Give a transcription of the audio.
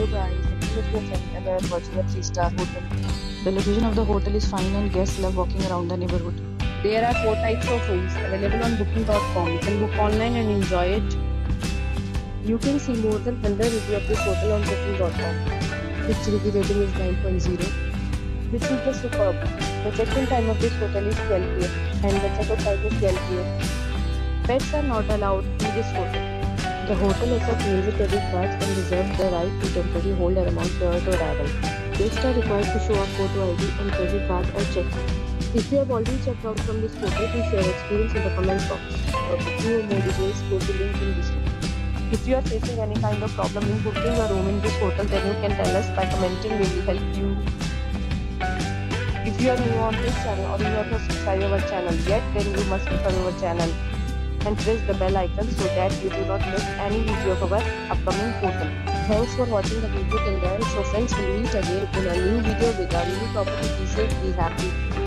A 3-star hotel. The location of the hotel is fine and guests love walking around the neighborhood. There are 4 types of rooms available on booking.com. You can book online and enjoy it. You can see more than 100 reviews of this hotel on booking.com. Its review rating is 9.0, which is superb. The check-in time of this hotel is 12 pm and the check-out time is 12 pm. Pets are not allowed in this hotel. The hotel accepts major credit cards and reserves the right to temporarily hold an amount prior to arrival. Guests are required to show a photo ID and credit card or check-in. If you have already checked out from this hotel, please share experience in the comment box. For booking or more details, go to link in the description. If you are facing any kind of problem in booking a room in this hotel, then you can tell us by commenting. We will help you. If you are new on this channel or you have not subscribed our channel yet, then you must subscribe our channel and press the bell icon so that you do not miss any video of our upcoming hotel. Thanks for watching the video till then. So friends will meet again in a new video with a new property. Be safe, be happy.